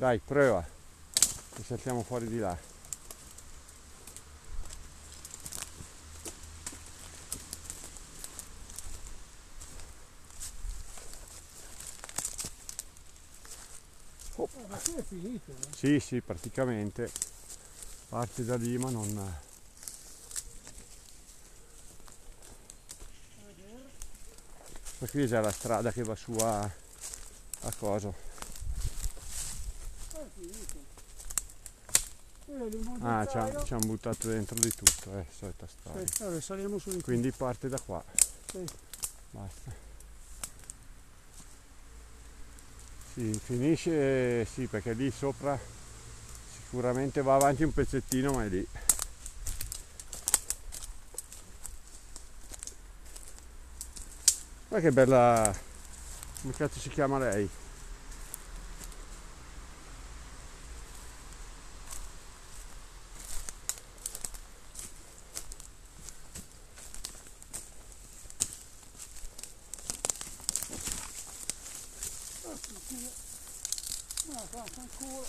Dai, prova. E saltiamo fuori di là. Eh, ma qui è finito. eh. Sì, sì, praticamente parte da lì ma non... Ma qui è già la strada che va su a, a coso. È finito. Qui è il Ah, ci hanno buttato dentro di tutto, eh, solita storia. Sì, vabbè, saliamo su di qui. Quindi parte da qua. Sì. Basta. Sì, finisce, sì, perché lì sopra sicuramente va avanti un pezzettino, ma è lì. Guarda che bella, come cazzo si chiama lei? 你听，那我昨哭了。